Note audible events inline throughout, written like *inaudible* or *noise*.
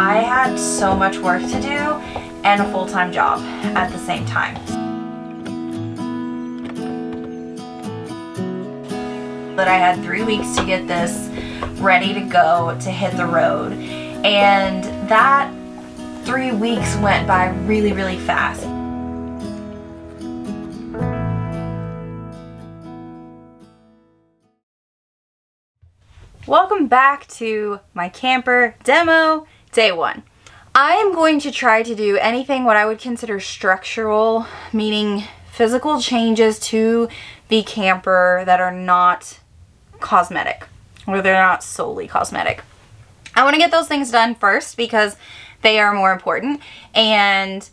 I had so much work to do and a full-time job at the same time. That I had three weeks to get this ready to go to hit the road. And that three weeks went by really, really fast. Welcome back to my camper demo day one. I am going to try to do anything what I would consider structural, meaning physical changes to the camper that are not cosmetic or they're not solely cosmetic. I want to get those things done first because they are more important and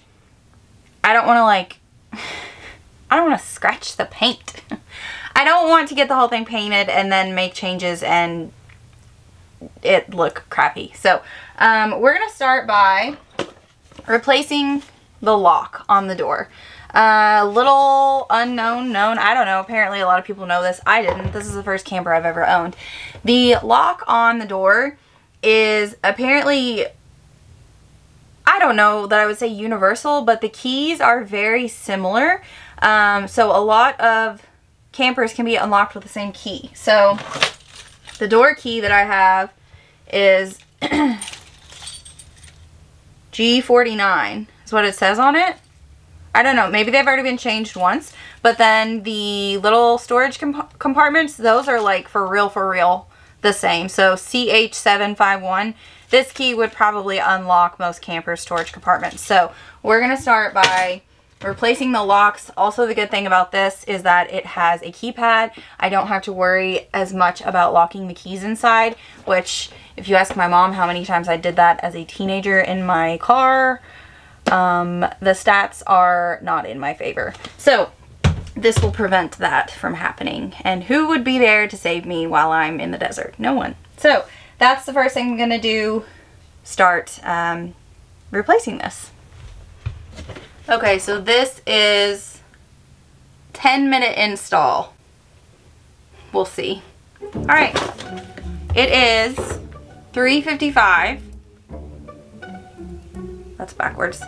I don't want to like, *sighs* I don't want to scratch the paint. *laughs* I don't want to get the whole thing painted and then make changes and it look crappy. So um, we're going to start by replacing the lock on the door. A uh, little unknown known, I don't know, apparently a lot of people know this. I didn't. This is the first camper I've ever owned. The lock on the door is apparently, I don't know that I would say universal, but the keys are very similar. Um, so a lot of campers can be unlocked with the same key. So the door key that I have is *clears throat* G49 is what it says on it. I don't know. Maybe they've already been changed once. But then the little storage comp compartments, those are like for real, for real the same. So CH751, this key would probably unlock most camper storage compartments. So we're going to start by replacing the locks. Also the good thing about this is that it has a keypad. I don't have to worry as much about locking the keys inside, which if you ask my mom how many times I did that as a teenager in my car, um, the stats are not in my favor. So this will prevent that from happening. And who would be there to save me while I'm in the desert? No one. So that's the first thing I'm going to do. Start um, replacing this. Okay, so this is 10 minute install. We'll see. All right, it is 3.55. That's backwards.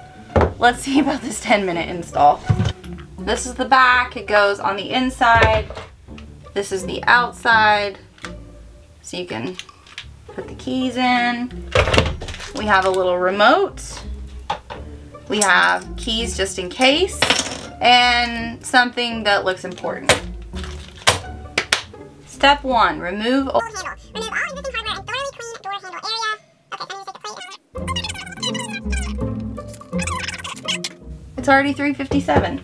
Let's see *laughs* about this 10 minute install. This is the back, it goes on the inside. This is the outside. So you can put the keys in. We have a little remote we have keys just in case and something that looks important. Step one, remove door handle. Remove all existing hardware and thoroughly clean door handle area. Okay, It's already 3.57.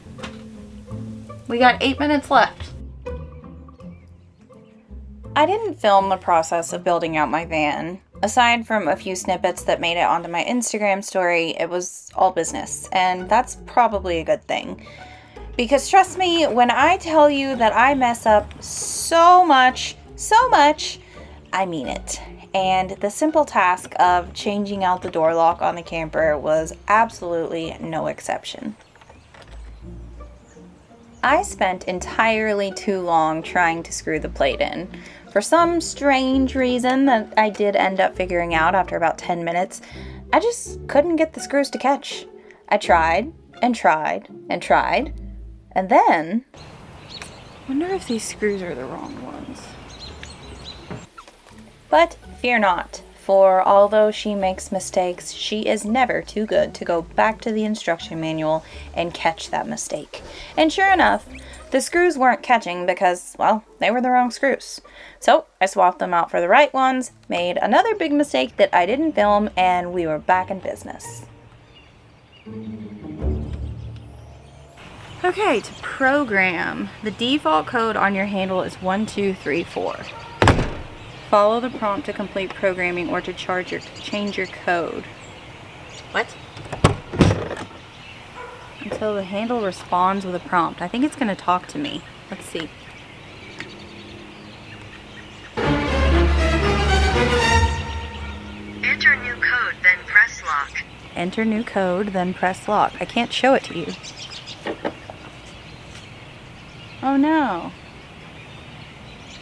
We got eight minutes left. I didn't film the process of building out my van Aside from a few snippets that made it onto my Instagram story, it was all business, and that's probably a good thing. Because trust me, when I tell you that I mess up so much, so much, I mean it. And the simple task of changing out the door lock on the camper was absolutely no exception. I spent entirely too long trying to screw the plate in. For some strange reason that I did end up figuring out after about 10 minutes, I just couldn't get the screws to catch. I tried and tried and tried, and then. Wonder if these screws are the wrong ones. But fear not, for although she makes mistakes, she is never too good to go back to the instruction manual and catch that mistake. And sure enough, the screws weren't catching because, well, they were the wrong screws. So I swapped them out for the right ones, made another big mistake that I didn't film, and we were back in business. Okay, to program, the default code on your handle is 1234. Follow the prompt to complete programming or to charge your, change your code. What? until the handle responds with a prompt. I think it's going to talk to me. Let's see. Enter new code, then press lock. Enter new code, then press lock. I can't show it to you. Oh no.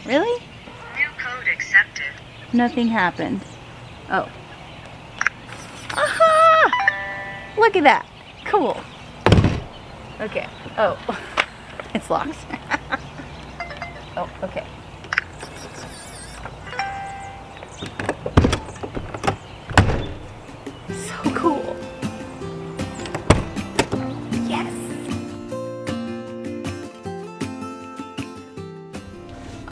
Really? Nothing happened. Oh. Aha! Look at that. Cool. Okay. Oh. *laughs* It's locked. *laughs* oh, okay.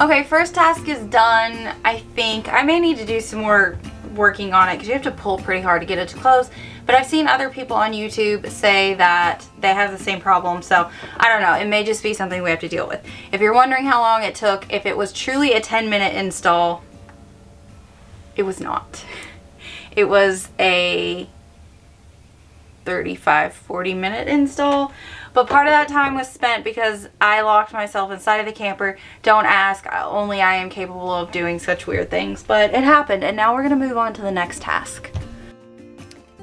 Okay, first task is done. I think I may need to do some more working on it because you have to pull pretty hard to get it to close. But I've seen other people on YouTube say that they have the same problem. So I don't know. It may just be something we have to deal with. If you're wondering how long it took, if it was truly a 10 minute install, it was not. *laughs* It was a 35, 40 minute install. But part of that time was spent because I locked myself inside of the camper. Don't ask, only I am capable of doing such weird things. But it happened, and now we're going to move on to the next task.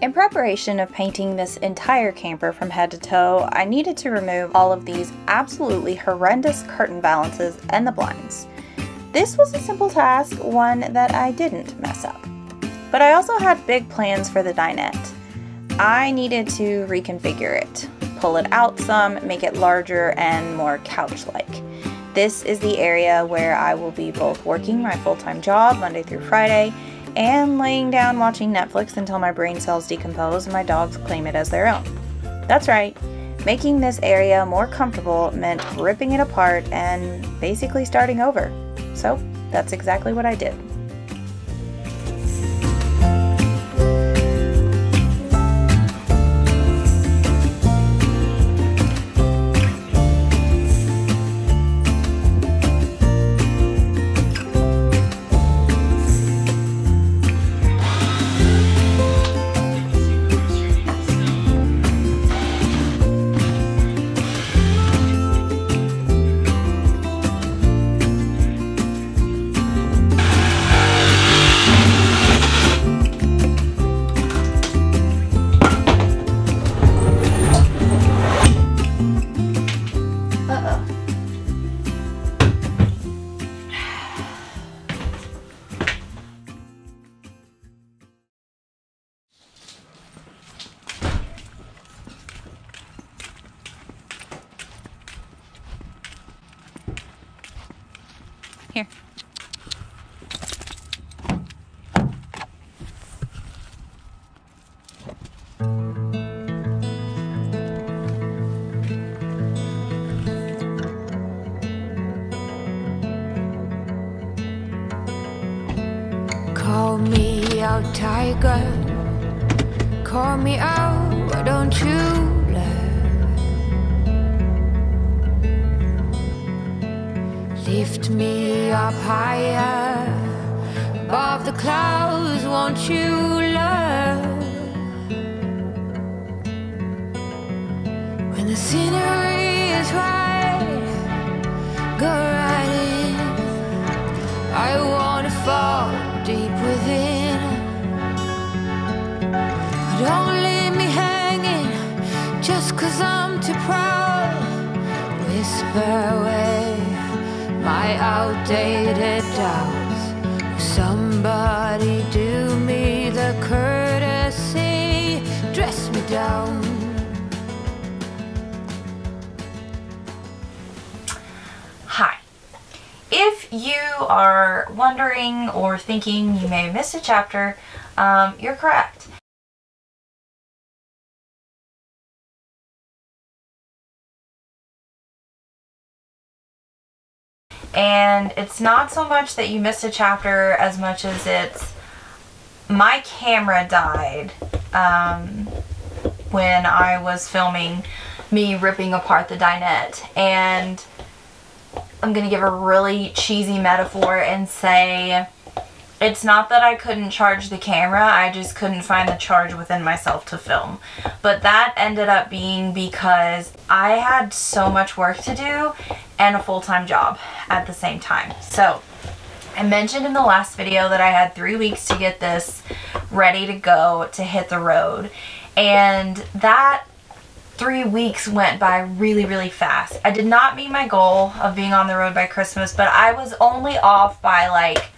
In preparation of painting this entire camper from head to toe, I needed to remove all of these absolutely horrendous curtain valances and the blinds. This was a simple task, one that I didn't mess up. But I also had big plans for the dinette. I needed to reconfigure it pull it out some, make it larger and more couch-like. This is the area where I will be both working my full-time job Monday through Friday and laying down watching Netflix until my brain cells decompose and my dogs claim it as their own. That's right, making this area more comfortable meant ripping it apart and basically starting over. So that's exactly what I did. Call me out, tiger. Call me out, why don't you laugh? Lift me up higher above the clouds, won't you love? When the scenery doubts. Somebody do me the courtesy, dress me down. Hi. If you are wondering or thinking you may have missed a chapter, um, you're correct. And it's not so much that you missed a chapter as much as it's my camera died um, when I was filming me ripping apart the dinette. And I'm gonna give a really cheesy metaphor and say it's not that I couldn't charge the camera, I just couldn't find the charge within myself to film. But that ended up being because I had so much work to do and a full-time job at the same time. So I mentioned in the last video that I had three weeks to get this ready to go to hit the road. And that three weeks went by really, really fast. I did not meet my goal of being on the road by Christmas, but I was only off by like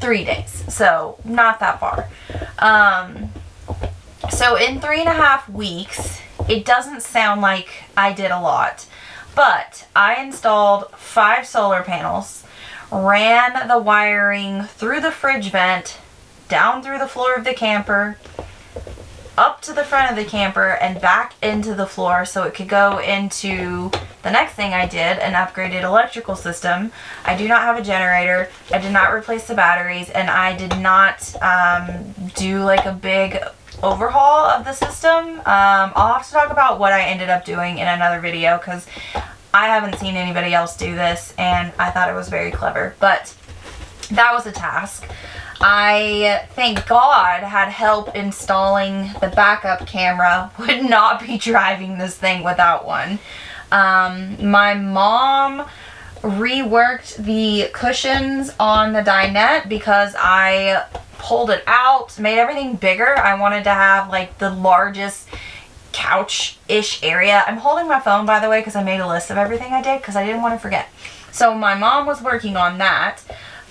three days. So not that far. Um, So in three and a half weeks, it doesn't sound like I did a lot, but I installed five solar panels, ran the wiring through the fridge vent, down through the floor of the camper, up to the front of the camper and back into the floor so it could go into the next thing I did, an upgraded electrical system. I do not have a generator. I did not replace the batteries and I did not um, do like a big overhaul of the system. Um, I'll have to talk about what I ended up doing in another video because I haven't seen anybody else do this and I thought it was very clever. But that was a task. I, thank God, had help installing the backup camera. *laughs* Would not be driving this thing without one. Um, my mom reworked the cushions on the dinette because I pulled it out, made everything bigger. I wanted to have like the largest couch-ish area. I'm holding my phone by the way because I made a list of everything I did because I didn't want to forget. So my mom was working on that.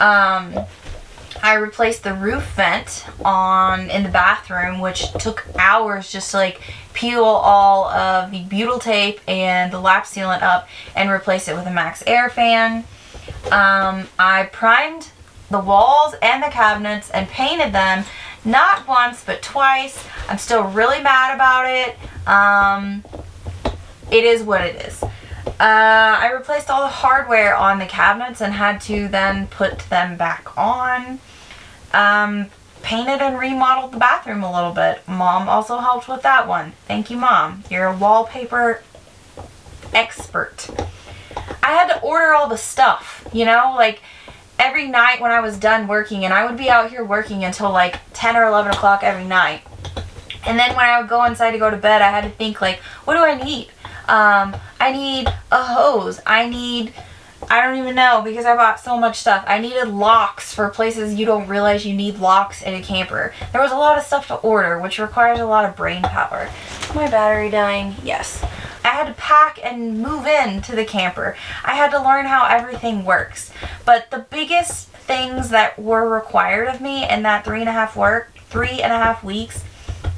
Um, I replaced the roof vent on in the bathroom, which took hours just to like peel all of the butyl tape and the lap sealant up and replace it with a Maxxair fan. Um, I primed the walls and the cabinets and painted them not once but twice. I'm still really mad about it. Um, it is what it is. Uh, I replaced all the hardware on the cabinets and had to then put them back on um, painted and remodeled the bathroom a little bit. Mom also helped with that one. Thank you, Mom. You're a wallpaper expert. I had to order all the stuff, you know, like every night when I was done working, and I would be out here working until like 10 or 11 o'clock every night. And then when I would go inside to go to bed, I had to think like, what do I need? Um, I need a hose. I need I don't even know because I bought so much stuff. I needed locks for places you don't realize you need locks in a camper. There was a lot of stuff to order, which requires a lot of brain power. My battery dying? Yes. I had to pack and move in to the camper. I had to learn how everything works. But the biggest things that were required of me in that three and a half work, three and a half weeks,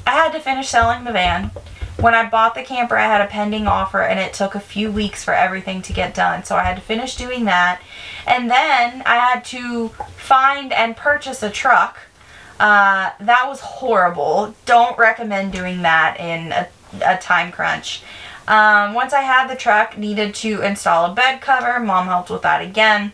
I had to finish selling the van. When I bought the camper, I had a pending offer and it took a few weeks for everything to get done. So I had to finish doing that. And then I had to find and purchase a truck. Uh, that was horrible. Don't recommend doing that in a, a time crunch. Um, once I had the truck, needed to install a bed cover. Mom helped with that again.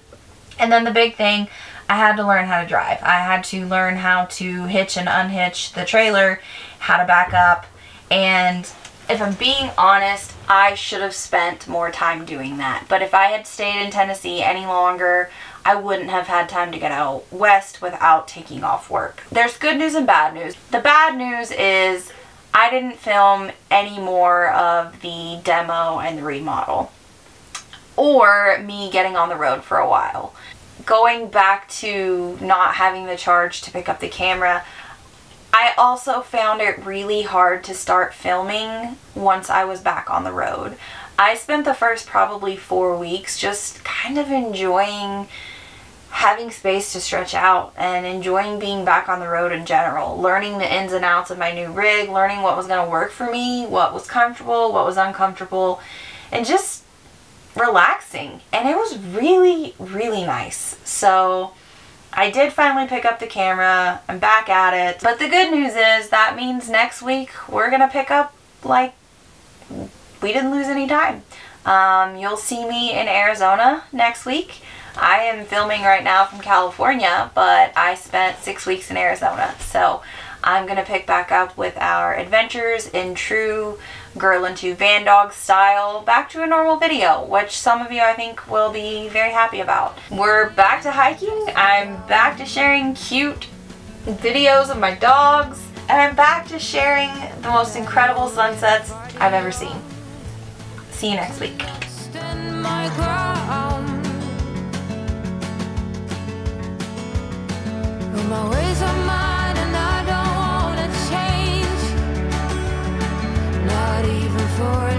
And then the big thing, I had to learn how to drive. I had to learn how to hitch and unhitch the trailer, how to back up, and if I'm being honest, I should have spent more time doing that. But if I had stayed in Tennessee any longer, I wouldn't have had time to get out west without taking off work. There's good news and bad news. The bad news is I didn't film any more of the demo and the remodel or me getting on the road for a while. Going back to not having the charge to pick up the camera, I also found it really hard to start filming once I was back on the road. I spent the first probably four weeks just kind of enjoying having space to stretch out and enjoying being back on the road in general. Learning the ins and outs of my new rig, learning what was going to work for me, what was comfortable, what was uncomfortable, and just relaxing. And it was really, really nice. So I did finally pick up the camera. I'm back at it. But the good news is that means next week we're going to pick up like we didn't lose any time. Um, you'll see me in Arizona next week. I am filming right now from California, but I spent six weeks in Arizona. So I'm going to pick back up with our adventures in true Girl to Van Dog style back to a normal video, which some of you I think will be very happy about. We're back to hiking, I'm back to sharing cute videos of my dogs, and I'm back to sharing the most incredible sunsets I've ever seen. See you next week. my ways are mine. for